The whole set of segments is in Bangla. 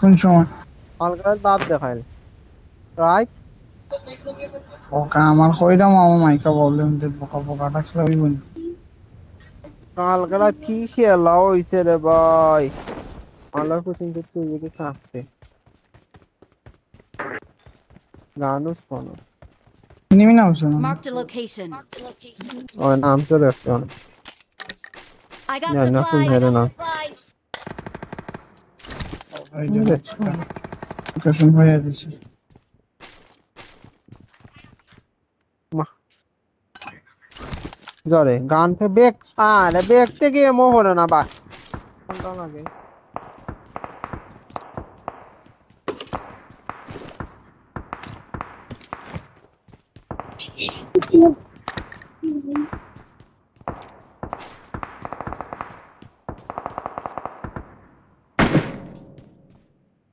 কোন সময় অলকাজ বাপ দেখাইল রাইট ওকা আমার কইরাম আমার মাইকা প্রবলেম দে বোকা বোকাটা খেলা হইব কালকাটা কি খেলা হইছে রে ভাই আলার কোচিং করতে হইবে কি কাঁপতে গানুস কোন নিমি নাম শোনো মার্ক দ্য লোকেশন ও নাম তো রাখতে হবে I got জরে গান থেকে বেক আরে বেক থেকে এমও হলো না বা Thank you.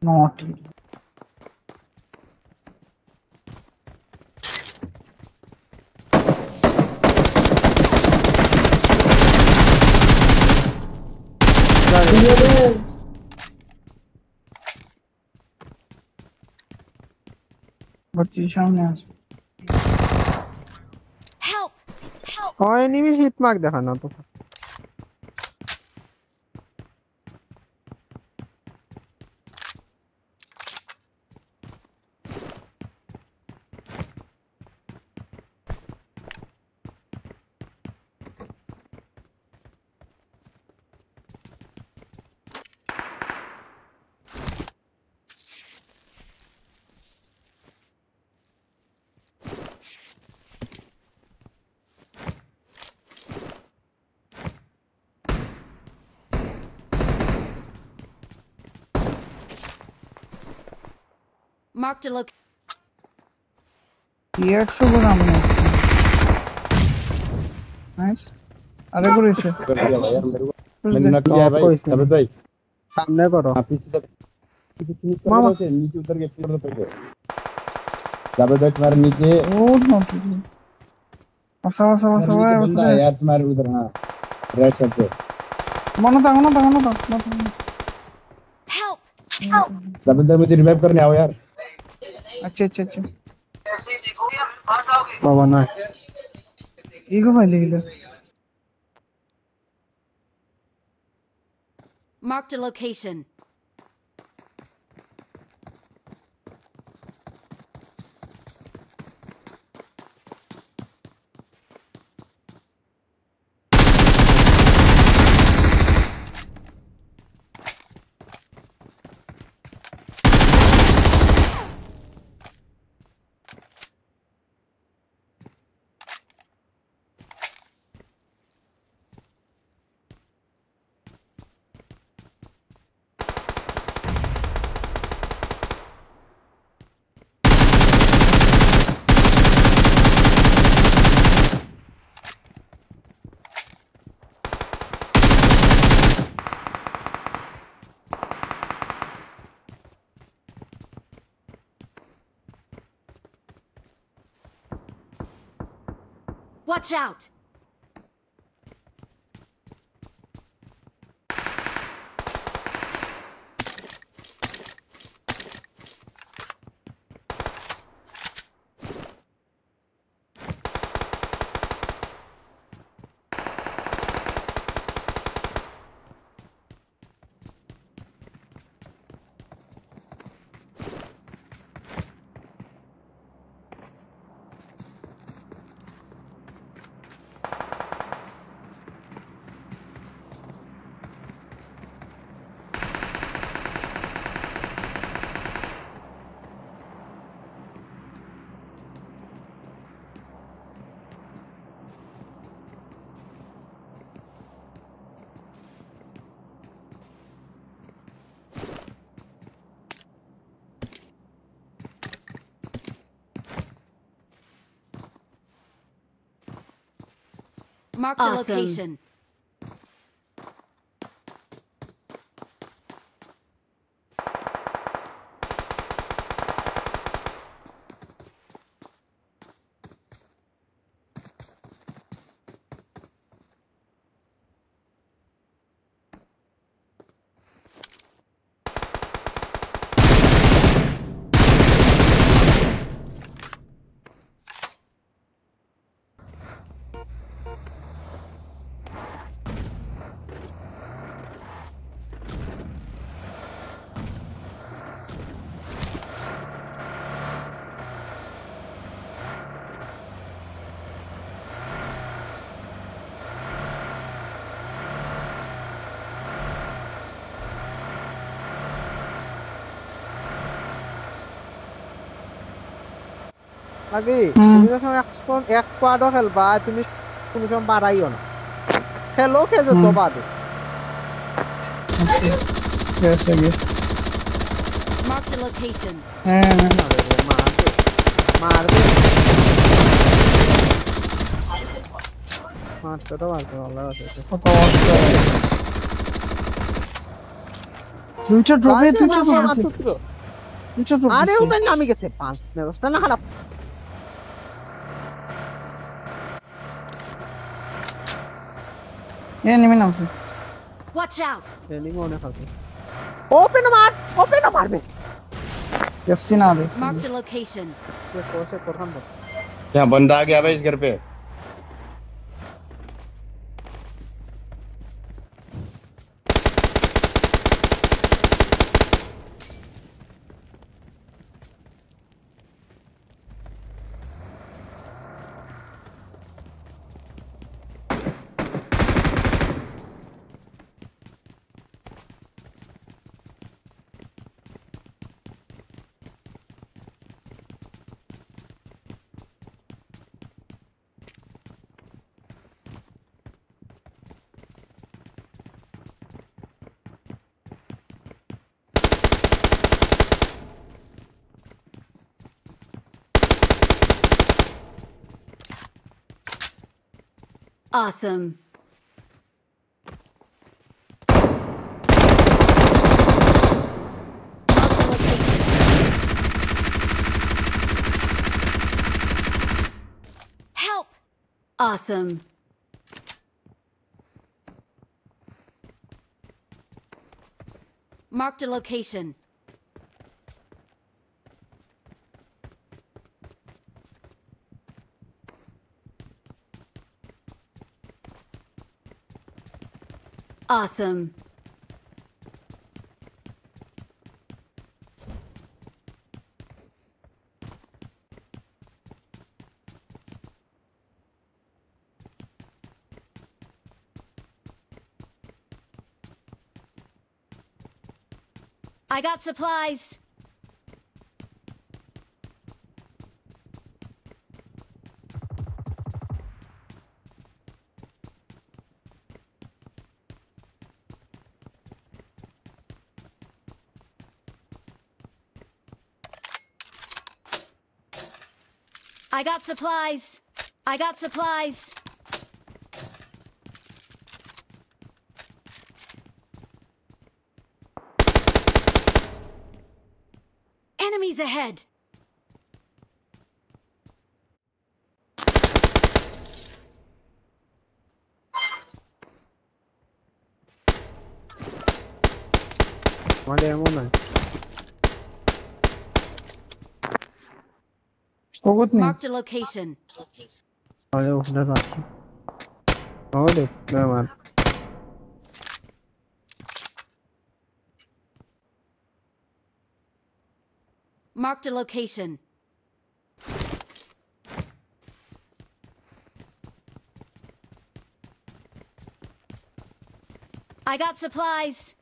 Not it. Here is. Help! Help! Oh, enemy hit mark দেখানো তো। Marked a loc. ये 100 गुना हमने नाइस अरे करो इसे मैंने ना किया भाई अबे भाई सामने करो हां पीछे से मामा से नीचे उतर के फिर तो पे अबे भाई तुम्हारे नीचे ओ मामा आसा आसा आसा भाई बंदा यार तुम्हारे उधर हां राइट साइड पे मनो था मनो था मनो था हेल्प हेल्प अबे भाई मुझे रिवाइव करने आओ यार अच्छा अच्छा अच्छा बाबा ಈಗ ಮೇಲೆ ಇಲ್ಲ Marked a location. Watch out! Mark awesome. location. নাকি তুমি যখন এক কোয়াডও খেলবা তুমি তুমি যখন বাড়াইও না খেলো খেলো তো বাদে আচ্ছা, হ্যাঁ, হ্যাঁ। আরে ও তাই নামি নামে গেছে পাঁচ ব্যবস্থা না খারাপ ये नहीं मिला मुझे वॉच आउट ट्रेनिंग होने खाते ओपन मार ओपन मार बे एफसी ना दे मार्क द लोकेशन ये कोसे कर हम क्या बंदा आ गया भाई इस घर पे Awesome. Help! Awesome. Marked a location. Awesome. I got supplies. I got supplies. I got supplies. Enemies ahead. One day, one night. Marked a location. Olha o filho da Olha, Never mind. Marked a location. I got supplies.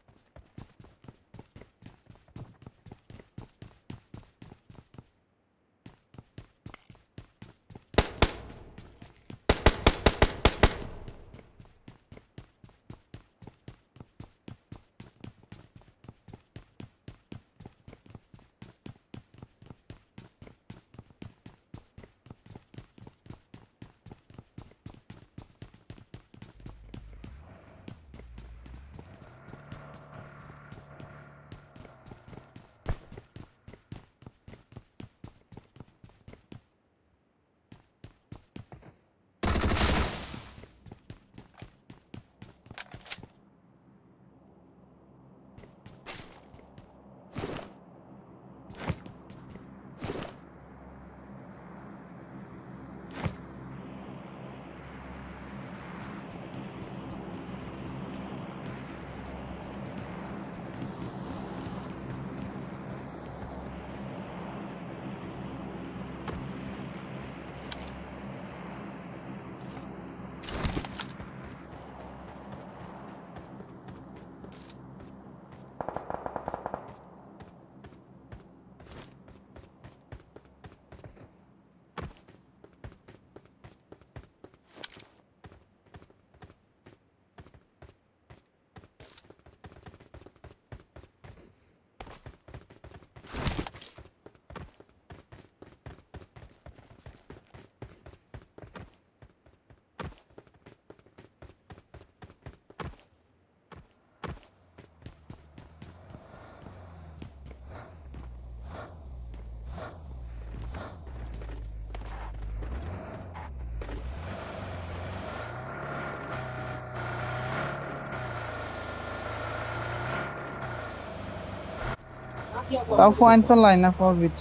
তাও পয়েন্ট তো লাইন না nè có vịt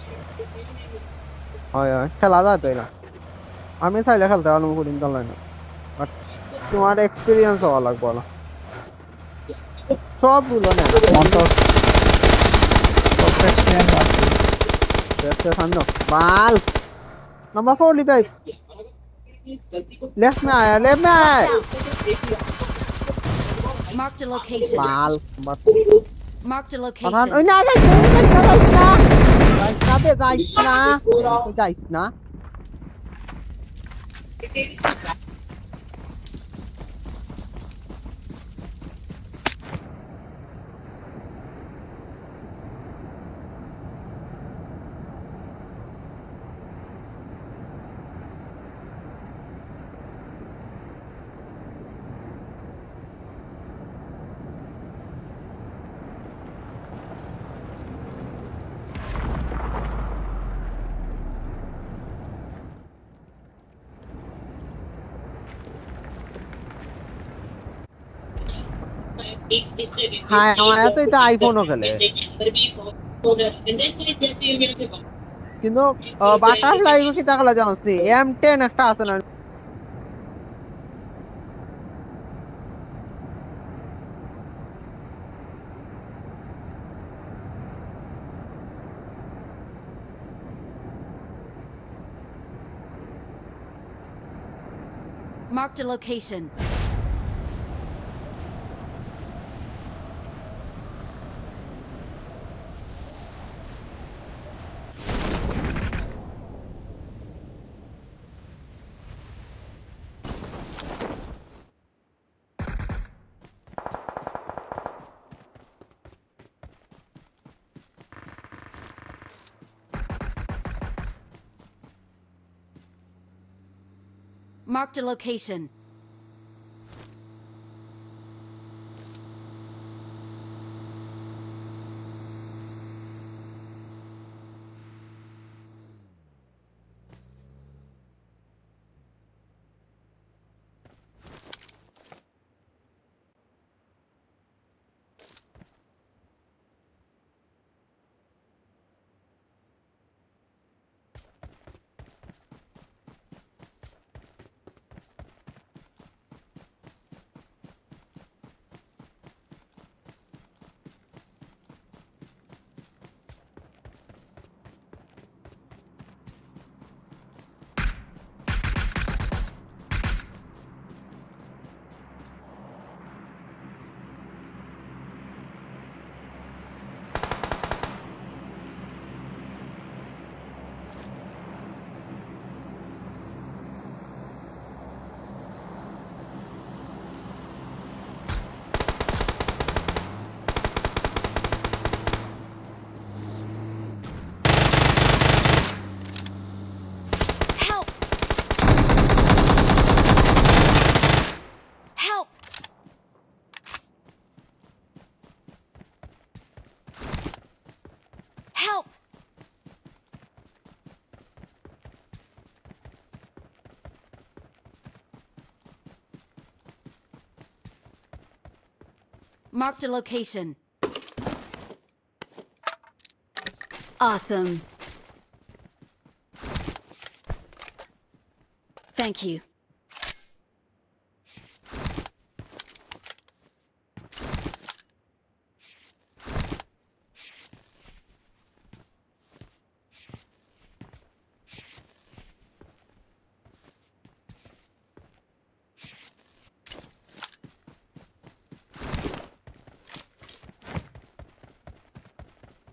Rồi rồi, khá আমি চাইলে খেলতে পারলাম কঠিন খেলায় না তোমার এক্সপিরিয়েন্স হওয়া লাগবে না সবগুলো না মাল নাম্বার ফোর লিভাই লেফট না আয়া লেফট মে আয়া মাল Marked a location. Baka, oh, na, guys, guys, guys, na. Guys, sabi, guys, na. Guys, na. हाँ आया तो इतना आईफोन होगले কিন্তু বাটারফ্লাই কি তাকলা জানোস নি এম টেন একটা আছে না Marked a location. Marked a location. Marked a location. Awesome. Thank you.